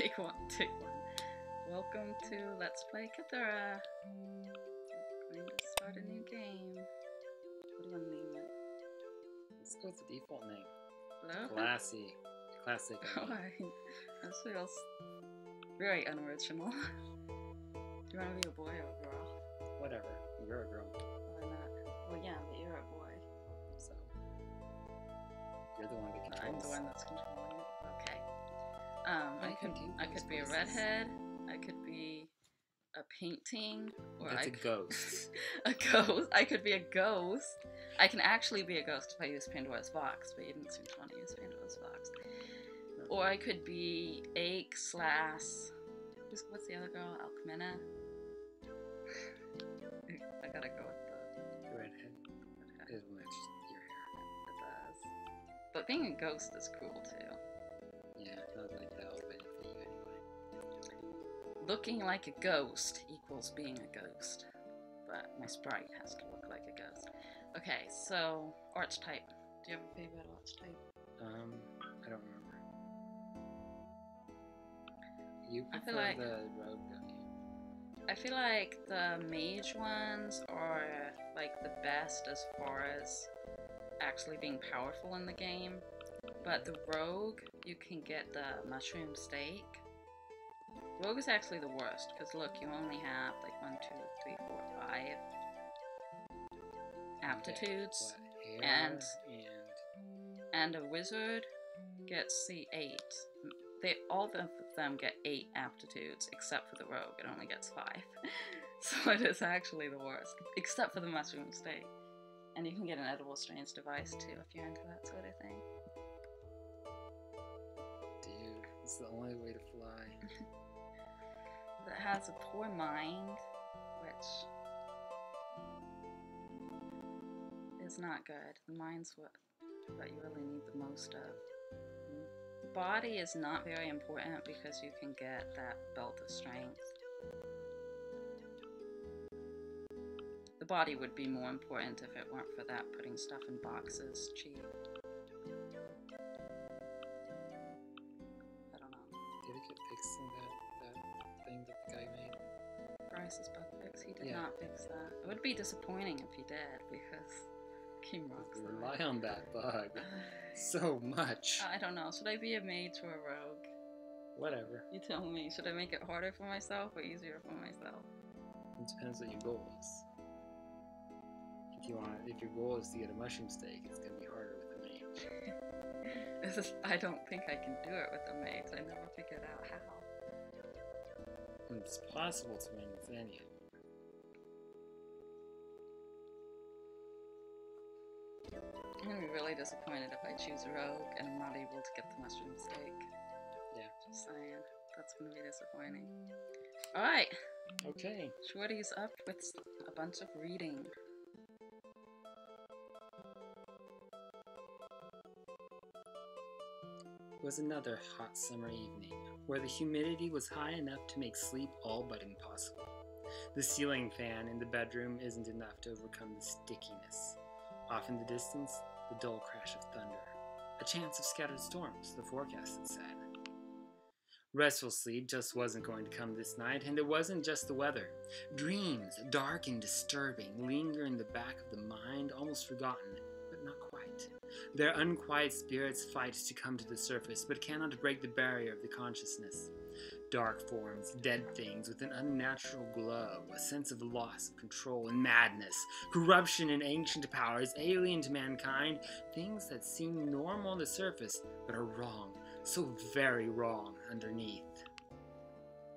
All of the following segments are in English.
Take one, take one. Welcome to Let's Play Cythera. We're going to start a new game. What do you want to name it? Let's go with the default name. Hello? Classy. Classic. Oh, I mean. Why? That feels very unoriginal. Do you want to be a boy or a girl? Whatever. You're a girl. Why not? Well, yeah, but you're a boy. So. You're the one that controls. I'm the one that's controlling it. Okay. Um, I You could, I could be a redhead. I could be a painting, or That's I a could, ghost. a ghost. I could be a ghost. I can actually be a ghost if I use Pandora's box, but you didn't seem to want to use Pandora's box. Or I could be Ake slash. who's- What's the other girl? Alchemina. I gotta go with the. Redhead. It will match your hair. It does. But being a ghost is cool too. Looking like a ghost equals being a ghost. But my sprite has to look like a ghost. Okay, so archetype. Do you have a favorite archetype? Um, I don't remember. You I prefer feel like- the rogue, don't you? I feel like the mage ones are like the best as far as actually being powerful in the game. But the rogue, you can get the mushroom steak. Rogue is actually the worst because look, you only have like one, two, three, four, five aptitudes, and- hair and a wizard gets the eight. They all of them get eight aptitudes except for the rogue. It only gets five, so it is actually the worst. Except for the mushroom steak, and you can get an edible strange device too if you're into that sort of thing. and dude, it's the only way to fly. It has a poor mind, which is not good. The mind's what what you really need the most of. Body is not very important because you can get that belt of strength. The body would be more important if it weren't for that putting stuff in boxes cheap. I don't know. Did it get fixed in that, that thing that the guy made? Bryce's bug fix. He did Yeah. not fix that. It would be disappointing if he did because King rocks the rely on that bug so much. I don't know. Should I be a mage or a rogue? Whatever. You tell me. Should I make it harder for myself or easier for myself? It depends what your goal is. If you want, if your goal is to get a mushroom steak, it's gonna be harder with a mage. This is, I don't think I can do it with a mage. I never figured out how. It's possible to win with any of them. I'm gonna be really disappointed if I choose rogue and I'm not able to get the mushroom steak. Yeah. Just saying. That's gonna be disappointing. Alright. Okay. Shorty's up with a bunch of reading. Was another hot summer evening, where the humidity was high enough to make sleep all but impossible. The ceiling fan in the bedroom isn't enough to overcome the stickiness. Off in the distance, the dull crash of thunder. A chance of scattered storms, the forecast had said. Restful sleep just wasn't going to come this night, and it wasn't just the weather. Dreams, dark and disturbing, linger in the back of the mind, almost forgotten. Their unquiet spirits fight to come to the surface, but cannot break the barrier of the consciousness. Dark forms, dead things with an unnatural glow, a sense of loss of control and madness, corruption and ancient powers alien to mankind, things that seem normal on the surface, but are wrong, so very wrong underneath.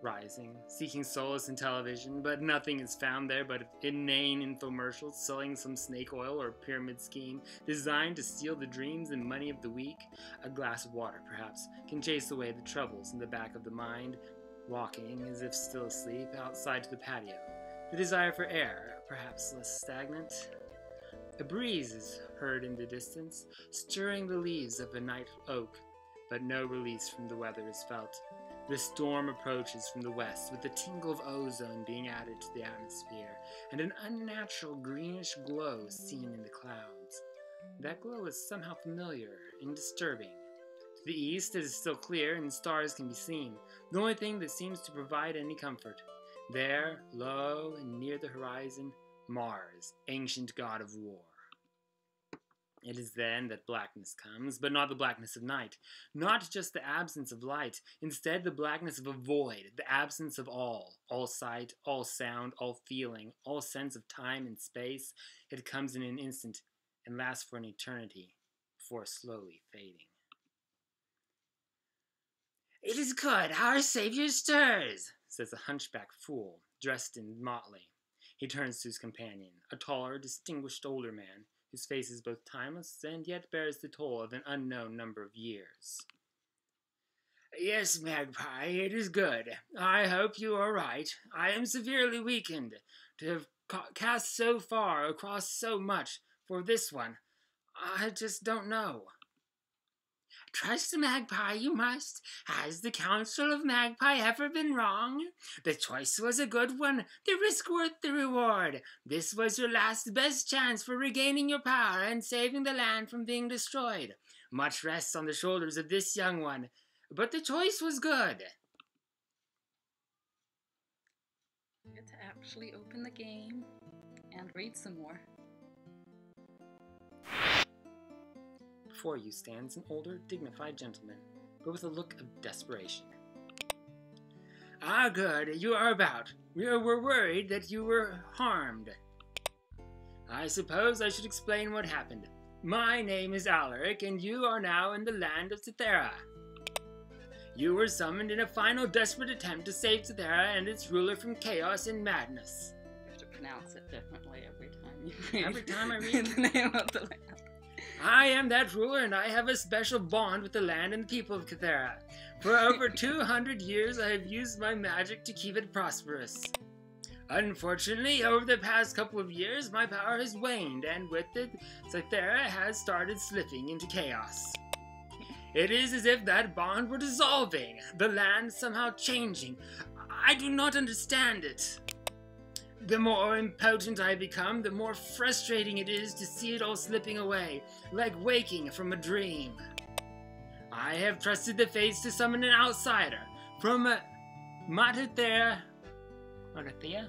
Rising, seeking solace in television, but nothing is found there but inane infomercials selling some snake oil or pyramid scheme designed to steal the dreams and money of the weak. A glass of water, perhaps, can chase away the troubles in the back of the mind. Walking, as if still asleep, outside to the patio. The desire for air, perhaps less stagnant. A breeze is heard in the distance, stirring the leaves of a night oak, but no release from the weather is felt. The storm approaches from the west, with a tingle of ozone being added to the atmosphere, and an unnatural greenish glow seen in the clouds. That glow is somehow familiar and disturbing. To the east, it is still clear and stars can be seen, the only thing that seems to provide any comfort. There, low and near the horizon, Mars, ancient god of war. It is then that blackness comes, but not the blackness of night, not just the absence of light, instead, the blackness of a void, the absence of all, all sight, all sound, all feeling, all sense of time and space. It comes in an instant and lasts for an eternity before slowly fading. It is good, our Savior stirs, says a hunchback fool, dressed in motley. He turns to his companion, a taller, distinguished older man, whose face is both timeless and yet bears the toll of an unknown number of years. Yes, Magpie, it is good. I hope you are right. I am severely weakened to have ca- cast so far across so much for this one. I just don't know. Trust the magpie, you must. Has the counsel of Magpie ever been wrong? The choice was a good one, the risk worth the reward. This was your last best chance for regaining your power and saving the land from being destroyed. Much rests on the shoulders of this young one, but the choice was good. Get to actually open the game and read some more. Before you stands an older, dignified gentleman, but with a look of desperation. Ah, good, you are about. We were worried that you were harmed. I suppose I should explain what happened. My name is Alaric, and you are now in the land of Cythera. You were summoned in a final desperate attempt to save Cythera and its ruler from chaos and madness. You have to pronounce it differently every time you read, Every time I read- the name of the land. I am that ruler, and I have a special bond with the land and the people of Cythera. For over 200 years, I have used my magic to keep it prosperous. Unfortunately, over the past couple of years, my power has waned, and with it, Cythera has started slipping into chaos. It is as if that bond were dissolving, the land somehow changing. I do not understand it. The more impotent I become, the more frustrating it is to see it all slipping away, like waking from a dream. I have trusted the fates to summon an outsider from uh, Matathea. Matathea?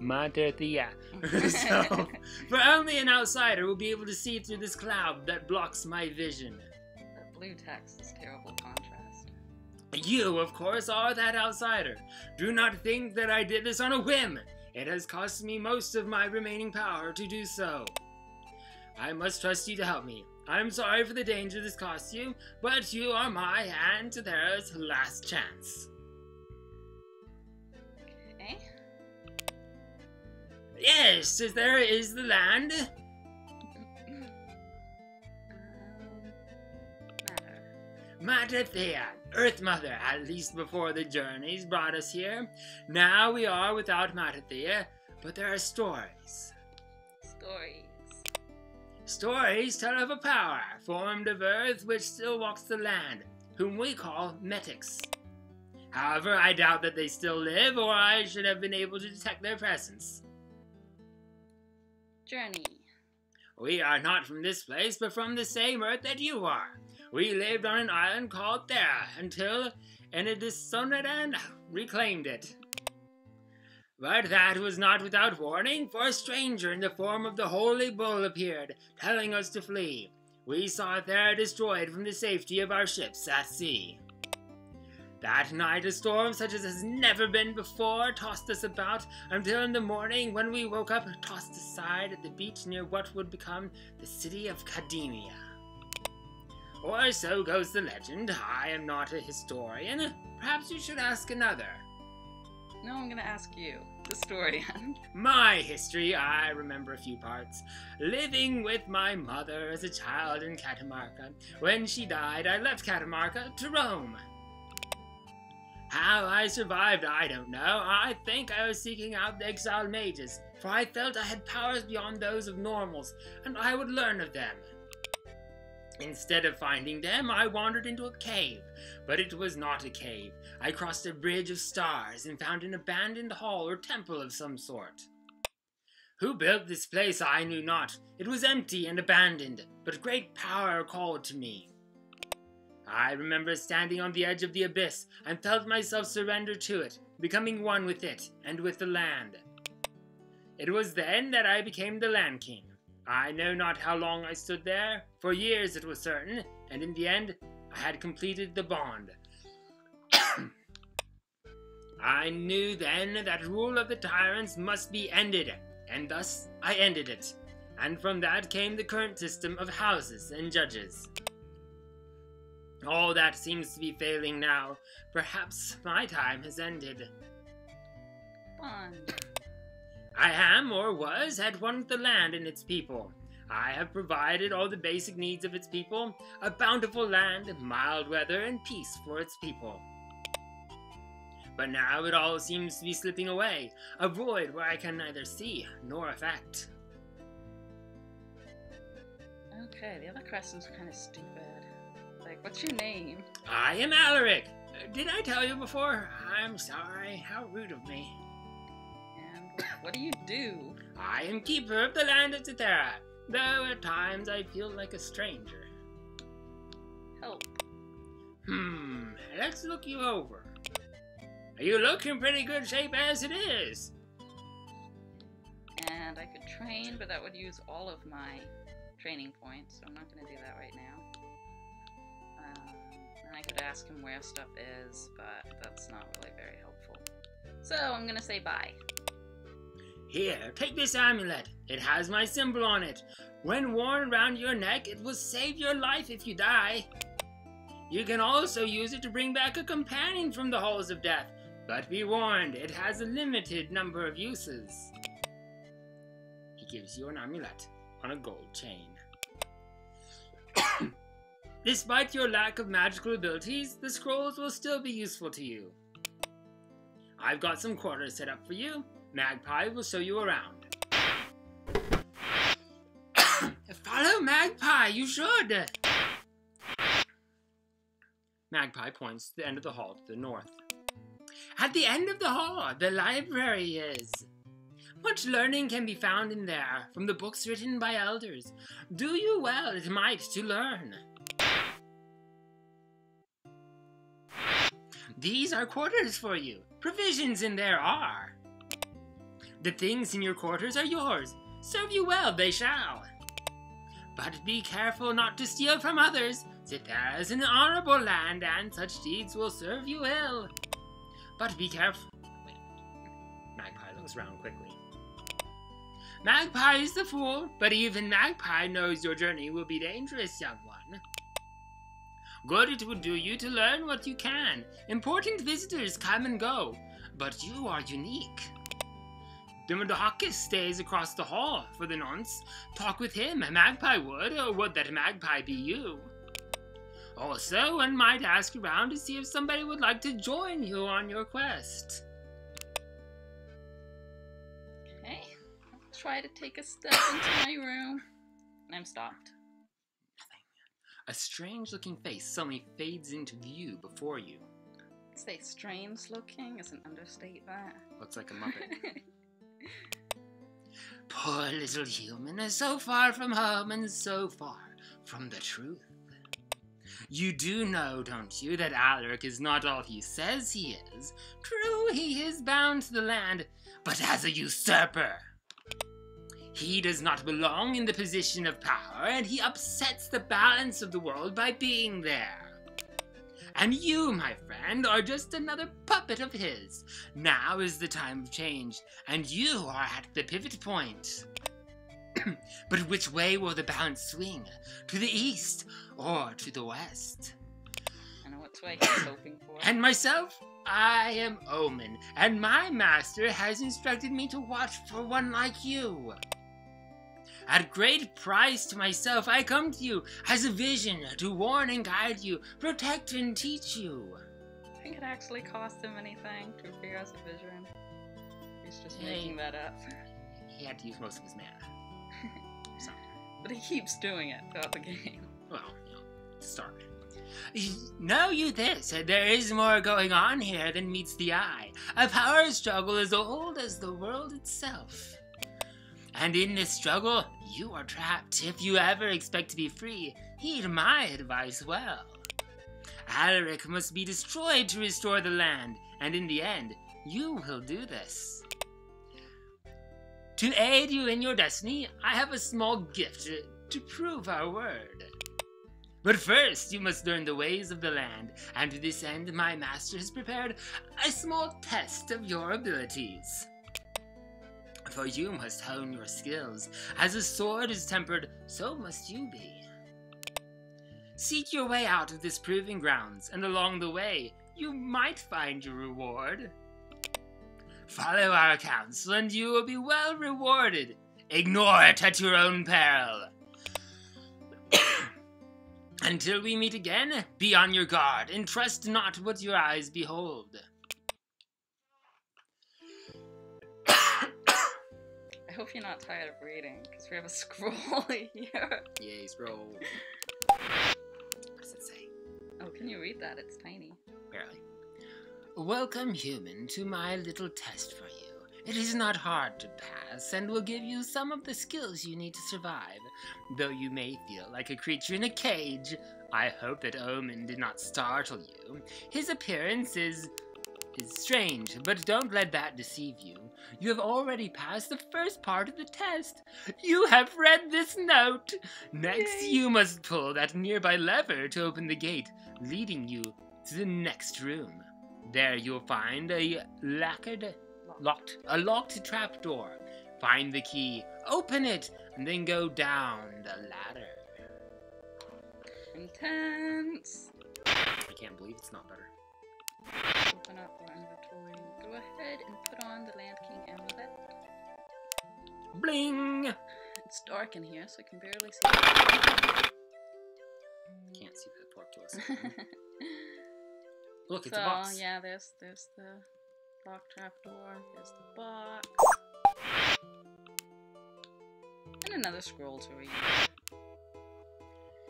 Matathea. so, for only an outsider will be able to see through this cloud that blocks my vision. That blue text is terrible contrast. You, of course, are that outsider. Do not think that I did this on a whim. It has cost me most of my remaining power to do so. I must trust you to help me. I'm sorry for the danger this cost you, but you are my and Cythera's last chance. Okay. Yes, Cythera is the land. Matathea, Earth Mother, at least before the journeys brought us here. Now we are without Matathea, but there are stories. Stories. Stories tell of a power formed of earth which still walks the land, whom we call Metics. However, I doubt that they still live, or I should have been able to detect their presence. Journey. We are not from this place, but from the same earth that you are. We lived on an island called Thera until Enidissonadan reclaimed it. But that was not without warning, for a stranger in the form of the Holy Bull appeared, telling us to flee. We saw Thera destroyed from the safety of our ships at sea. That night, a storm such as has never been before tossed us about until in the morning, when we woke up, tossed aside at the beach near what would become the city of Cademia. Or so goes the legend. I am not a historian. Perhaps you should ask another. No, I'm gonna ask you, the historian. My history, I remember a few parts. Living with my mother as a child in Catamarca. When she died, I left Catamarca to roam. How I survived, I don't know. I think I was seeking out the exiled mages, for I felt I had powers beyond those of normals, and I would learn of them. Instead of finding them, I wandered into a cave, but it was not a cave. I crossed a bridge of stars and found an abandoned hall or temple of some sort. Who built this place I knew not. It was empty and abandoned, but great power called to me. I remember standing on the edge of the abyss and felt myself surrender to it, becoming one with it and with the land. It was then that I became the Land King. I know not how long I stood there, for years it was certain, and in the end I had completed the bond. I knew then that rule of the tyrants must be ended, and thus I ended it. And from that came the current system of houses and judges. All that seems to be failing now. Perhaps my time has ended. Bond. I am, or was, at one with the land and its people. I have provided all the basic needs of its people a bountiful land, mild weather, and peace for its people. But now it all seems to be slipping away, a void where I can neither see nor affect. Okay, the other questions are kind of stupid. Like, what's your name? I am Alaric. Did I tell you before? I'm sorry. How rude of me. What do you do? I am keeper of the land of Cetera, though at times I feel like a stranger. Help. Hmm, let's look you over. You look in pretty good shape as it is. And I could train, but that would use all of my training points, so I'm not going to do that right now. Um, and I could ask him where stuff is, but that's not really very helpful. So I'm going to say bye. Here, take this amulet. It has my symbol on it. When worn around your neck, it will save your life if you die. You can also use it to bring back a companion from the halls of death, but be warned, it has a limited number of uses. He gives you an amulet on a gold chain. Despite your lack of magical abilities, the scrolls will still be useful to you. I've got some quarters set up for you. Magpie will show you around. Follow Magpie, you should! Magpie points to the end of the hall to the north. At the end of the hall, the library is. Much learning can be found in there, from the books written by elders. Do you well, it might, to learn. These are quarters for you. Provisions in there are. The things in your quarters are yours. Serve you well, they shall. But be careful not to steal from others. Cetera is an honorable land, and such deeds will serve you ill. But be careful. Magpie looks around quickly. Magpie is the fool, but even Magpie knows your journey will be dangerous, young one. Good it would do you to learn what you can. Important visitors come and go, but you are unique. Demodocus stays across the hall for the nonce. Talk with him, a Magpie would, or would that Magpie be you? Also, one might ask around to see if somebody would like to join you on your quest. Okay, I'll try to take a step into my room. And I'm stopped. Nothing. A strange looking face suddenly fades into view before you. Say strange looking is an understate that. Looks like a Muppet. Poor little human is so far from home and so far from the truth. You do know, don't you, that Alaric is not all he says he is. True, he is bound to the land, but as a usurper. He does not belong in the position of power, and he upsets the balance of the world by being there. And you, my friend, are just another puppet of his. Now is the time of change, and you are at the pivot point. but which way will the balance swing? To the east or to the west? I know which way he's hoping for. And myself? I am Omen, and my master has instructed me to watch for one like you. At great price to myself, I come to you as a vision to warn and guide you, protect and teach you. I think it actually cost him anything to appear as a vision. He's just Hey. making that up. He had to use most of his mana. So, But he keeps doing it throughout the game. well, you know, start. Know you this, there is more going on here than meets the eye. A power struggle as old as the world itself. And in this struggle, you are trapped. If you ever expect to be free, heed my advice well. Alaric must be destroyed to restore the land, and in the end, you will do this. To aid you in your destiny, I have a small gift to prove our word. But first, you must learn the ways of the land, and to this end, my master has prepared a small test of your abilities. For you must hone your skills. As a sword is tempered, so must you be. Seek your way out of this proving grounds, and along the way, you might find your reward. Follow our counsel, and you will be well rewarded. Ignore it at your own peril. Until we meet again, be on your guard, and trust not what your eyes behold. I hope you're not tired of reading, because we have a scroll here. Yay, scroll. What does it say? Oh, can you read that? It's tiny. Barely. Welcome, human, to my little test for you. It is not hard to pass, and will give you some of the skills you need to survive. Though you may feel like a creature in a cage, I hope that Omen did not startle you. His appearance is is strange, but don't let that deceive you. You have already passed the first part of the test. You have read this note. Next, Yay. you must pull that nearby lever to open the gate, leading you to the next room. There you'll find a lacquered, locked, a locked trapdoor. Find the key, open it, and then go down the ladder. Intense. I can't believe it's not better. Open up our inventory. Go ahead and put on the Land King amulet. Bling! It's dark in here, so I can barely see. Can't see the portcullis. Look, it's so a box. yeah, there's there's the lock trap door. There's the box. And another scroll to read.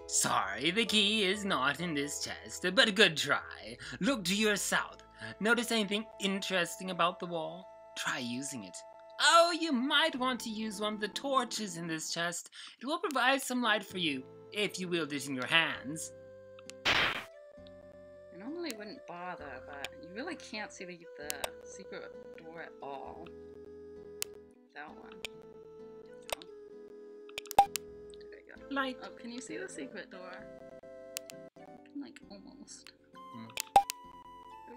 Sorry, the key is not in this chest, but a good try. Look to your south. Notice anything interesting about the wall? Try using it. Oh, you might want to use one of the torches in this chest. It will provide some light for you, if you wield it in your hands. I normally wouldn't bother, but you really can't see the, the secret door at all. That one. Oh. There you go. Light. Oh, can you see the secret door? Like, almost. Hmm.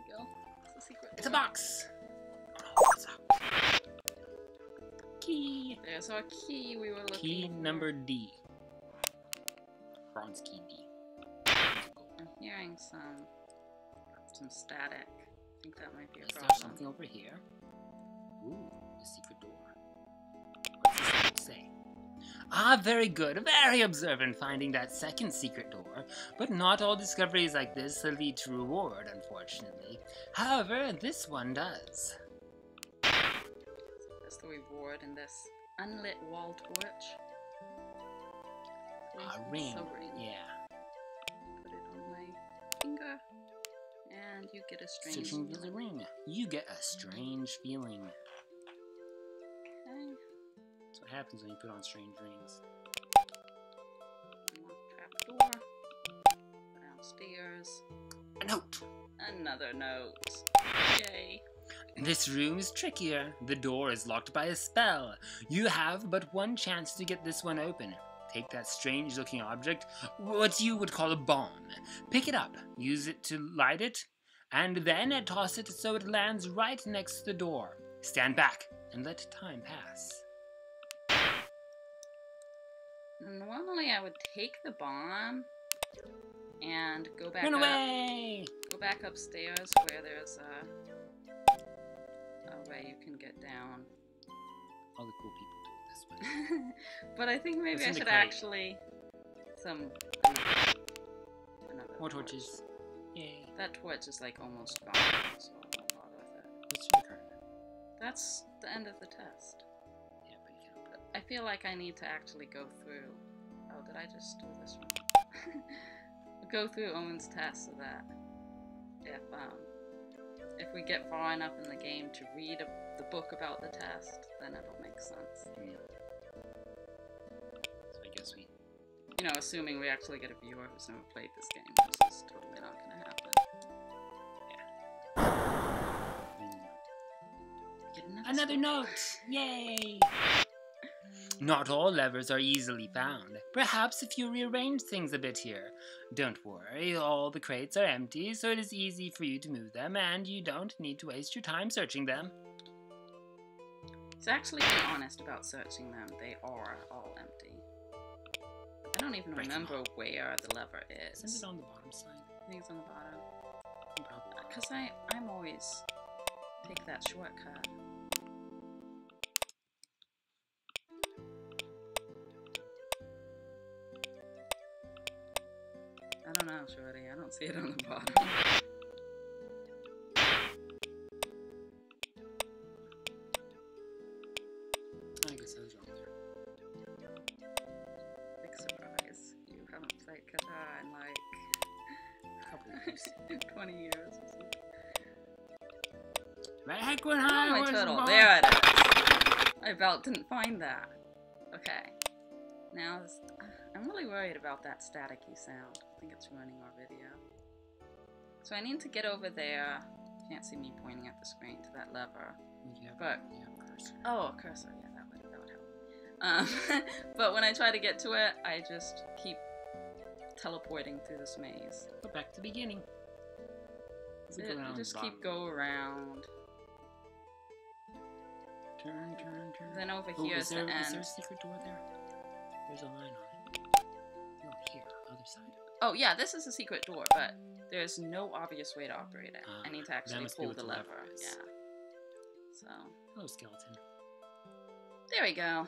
There we go. It's a secret It's a box. Oh, it's out. Key. There's our key we were looking Key for. number D. Bronze key D. I'm hearing some some static. I think that might be a Is there something over here? Ooh, the secret door. What's this note say? Ah, very good. Very observant finding that second secret door. But not all discoveries like this lead to reward, unfortunately. However, this one does. That's the reward in this unlit wall torch. A ring. Ring. Yeah. Put it on my finger, and you get a strange. Searching for the ring. You get a strange feeling. Okay. That's what happens when you put on strange rings. Unlock trap. Downstairs. A note! Another note. Yay. This room is trickier. The door is locked by a spell. You have but one chance to get this one open. Take that strange looking object, what you would call a bomb. Pick it up, use it to light it, and then toss it so it lands right next to the door. Stand back and let time pass. Normally, I would take the bomb and go back Run up. away! Go back upstairs where there's a, a way you can get down. All the cool people do it this way. but I think maybe What's I should actually some another More torch. torches. Yay. That torch is like almost gone, so I won't bother with it. What's your card? That's the end of the test. I feel like I need to actually go through. Oh, did I just do this one? go through Omen's test so that if um, if we get far enough in the game to read a, the book about the test, then it'll make sense. So I guess we... You know, assuming we actually get a viewer who's never played this game, this is totally not gonna happen. Yeah. Another note! Yay! Not all levers are easily found. Perhaps if you rearrange things a bit here. Don't worry, all the crates are empty, so it is easy for you to move them, and you don't need to waste your time searching them. It's actually being honest about searching them. They are all empty. I don't even Break remember where the lever Isn't is. it on the bottom side? I think it's on the bottom. Cause I I'm always take that shortcut. I don't Shorty. I don't see it on the bottom. I guess I was wrong. Big surprise. You haven't played Cythera in like Couple years. 20 years or something. Heck went Oh, my the turtle. ball? There it is. I about didn't find that. Okay. Now, I'm really worried about that staticky sound. Think it's running our video. So I need to get over there. Can't see me pointing at the screen to that lever. Yeah, But- yeah, cursor. Oh, a cursor. Yeah, that would, that would help. Um, but when I try to get to it, I just keep teleporting through this maze. Go back to the beginning. It. just keep go around. Turn, turn, turn. Then over Oh, here is there, the is there a secret door there? There's a line on it. No, here, other side. Oh yeah, this is a secret door, but there's no obvious way to operate it. I Ah, need to actually pull the the lever. lever. Yeah. So Hello, skeleton. there we go.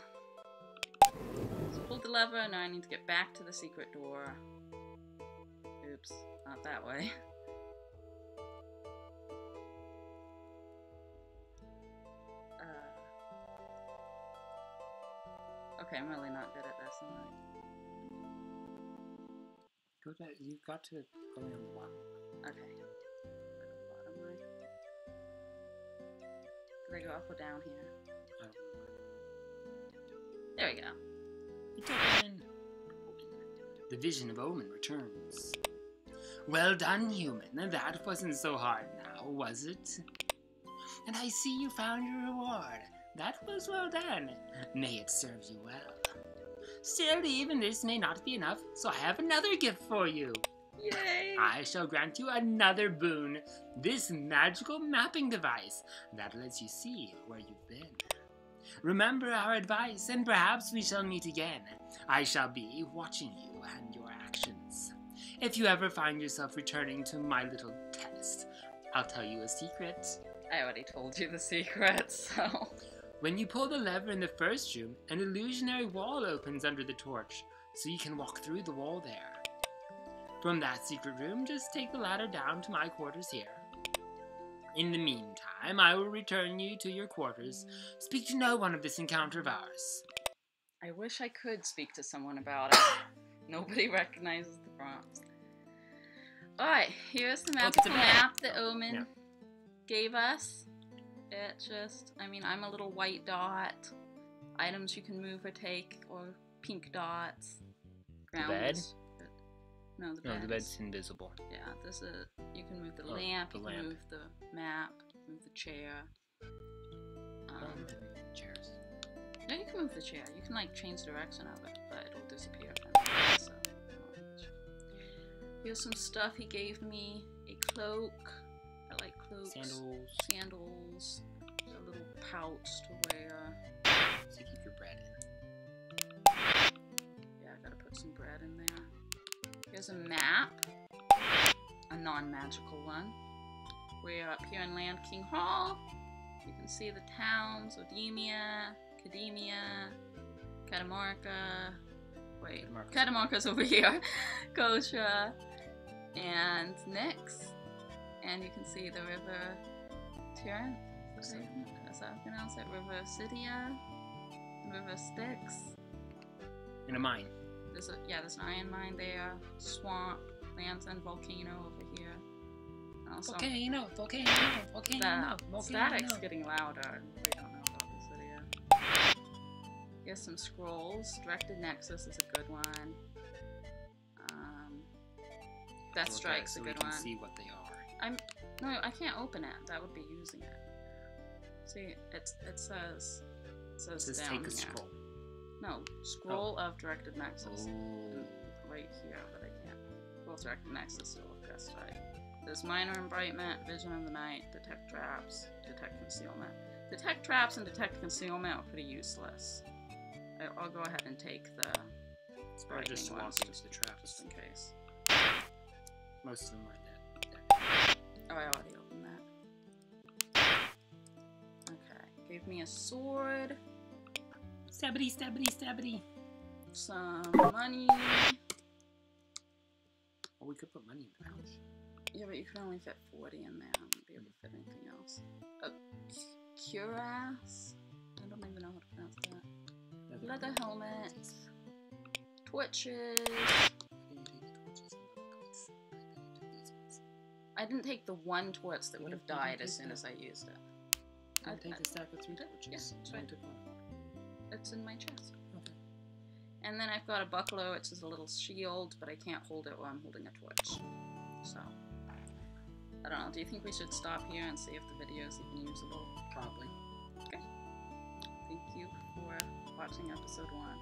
So pull the lever. Now I need to get back to the secret door. Oops, not that way. Uh, okay, I'm really not good at this. Go to, you got to go on the bottom. Okay. Bottom right. Did I go up or down here? Don't There we go. The vision of Omen returns. Well done, human. That wasn't so hard now, was it? And I see you found your reward. That was well done. May it serve you well. Still, even this may not be enough, so I have another gift for you. Yay! I shall grant you another boon this magical mapping device that lets you see where you've been. Remember our advice, and perhaps we shall meet again. I shall be watching you and your actions. If you ever find yourself returning to my little test, I'll tell you a secret. I already told you the secret, so. When you pull the lever in the first room, an illusionary wall opens under the torch, so you can walk through the wall there. From that secret room, just take the ladder down to my quarters here. In the meantime, I will return you to your quarters. Speak to no one of this encounter of ours. I wish I could speak to someone about it. Nobody recognizes the prompts. Alright, here's the map. map that Omen Yeah. gave us. It just, I mean, I'm a little white dot. Items you can move or take, or pink dots. Ground bed? is- No, the bed. is- invisible. Yeah, this is. You can move the Oh, lamp. the you lamp. can move the map. Move the chair. Um, chairs. no, you can move the chair. You can like change direction of it, but it'll disappear. So. Here's some stuff he gave me. A cloak. Cloaks. Sandals. Sandals. A little pouch to wear. To keep your bread in. Yeah, I gotta put some bread in there. Here's a map, a non-magical one. We're up here in Land King Hall. You can see the towns: Odemia, Cademia, Catamarca. Wait, Catamarca's- over here. Gosha and Nyx. And you can see the River Tyrann. Is that how pronounce it? River Cydia, River Styx. In a mine. There's a yeah, there's an iron mine there, swamp, lantern, volcano over here. Also, Volcano, volcano, volcano, the volcano. static's getting louder. We don't know about this video. Here's some scrolls. Directed Nexus is a good one. Um, Death Strike's so a we good can one. see what they are. No, I can't open it. That would be using it. See, it's it says it says Just down take a here. scroll. No, scroll oh. of directed nexus. Oh. right here, but I can't. Well, direct nexus to look this way. There's minor embrightment, vision of the night, detect traps, detect concealment. Detect traps and detect concealment are pretty useless. I'll go ahead and take the better just to walk ones into just, the in case. Most of them. Oh, I already opened that. Okay, gave me a sword, Stabbity, stabbity, stabbity. some money. Or we could put money in the pouch. Yeah, but you can only fit 40 in there. I wouldn't be able to fit anything else. A cuirass? I don't even know how to pronounce that. Leather helmet. Torches. I didn't take the one torch that would have didn't- you didn't died as soon that. as I used it. I take I- the stack of three torches. Yeah, so I took one. It's in my chest. Okay. And then I've got a buckler, which is a little shield, but I can't hold it while I'm holding a torch. So, I don't know. Do you think we should stop here and see if the video is even usable? Probably. Okay. Thank you for watching episode one.